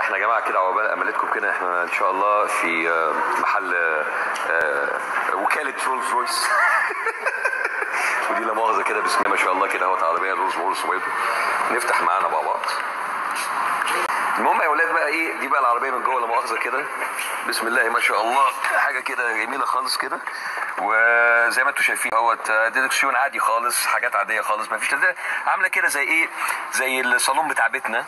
إحنا يا جماعة كده عقبال املتكم كده إحنا إن شاء الله في آه، محل آه، آه، وكالة رولز رويس. ودي لا مؤاخذة كده بسم الله ما شاء الله كده اهوت عربيه رولز رويس نفتح معانا مع بعض. المهم يا ولاد بقى إيه دي بقى العربية من جوه لا مؤاخذة كده. بسم الله ما شاء الله. حاجة كده جميلة خالص كده. وزي ما أنتم شايفين اهوت ديركسيون عادي خالص حاجات عادية خالص ما فيش عاملة كده زي إيه زي الصالون بتاع بيتنا.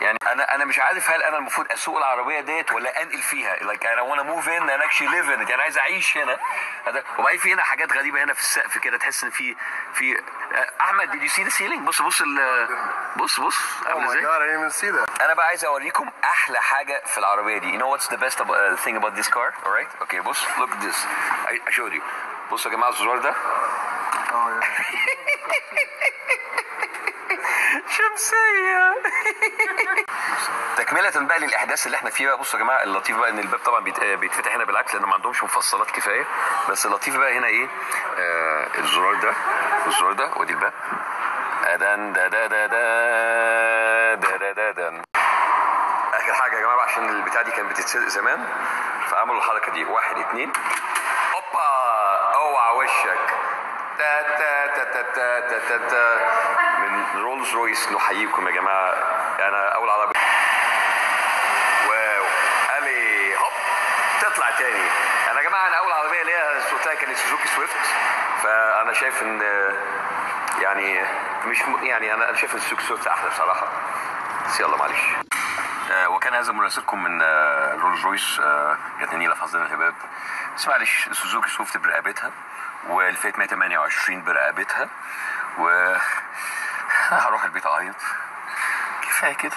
يعني أنا أنا مش عارف هل أنا المفروض أسوق العربية ديت ولا أنقل فيها. like أنا وأنا move in أنا actually live in يعني عايز أعيش هنا. وبعدين في هنا حاجات غريبة هنا في السقف كده. تحس إن في في آه، أحمد do you see the ceiling بص بص ال- بص بص. Oh عامل my إزاي. أنا بقى عايز أوريكم أحلى حاجة في العربية دي. You know what's the best uh, thing about this car? Alright okay بص look at this. I, showed you. بصوا يا جماعة الزرار ده. Oh تكملة بقى للأحداث اللي إحنا فيه بقى بصوا يا جماعة اللطيف بقى إن الباب طبعا آه، بيتفتح هنا بالعكس لأن ما عندهمش مفصلات كفاية. بس اللطيف بقى هنا إيه؟ آه الزرار ده الزرار ده وأدي الباب. دان دا دا دا دا دا دا دا دان آخر حاجة يا جماعة عشان البتاع دي كانت بتتسرق زمان فعملوا الحركة دي. واحد اتنين. اوبا أوعى وشك. تا تا تا تا تا تا تا. رولز رويس نحييكم يا جماعة. أنا أول عربيه wow. الي هوب تطلع تاني. أنا يا جماعة أنا أول عربية ليا سوقتها كانت سوزوكي سويفت. فأنا شايف إن يعني مش يعني أنا شايف إن سوزوكي سويفت أحلى بصراحة. بس يلا معلش. آه، وكان هذا مراسلكم من آه، رولز رويس آه، جت نيله في حظنا الهباب. بس معلش سوزوكي سويفت برقبتها والفيات 128 برقبتها و هروح البيت أعيط؟ كفاية كده.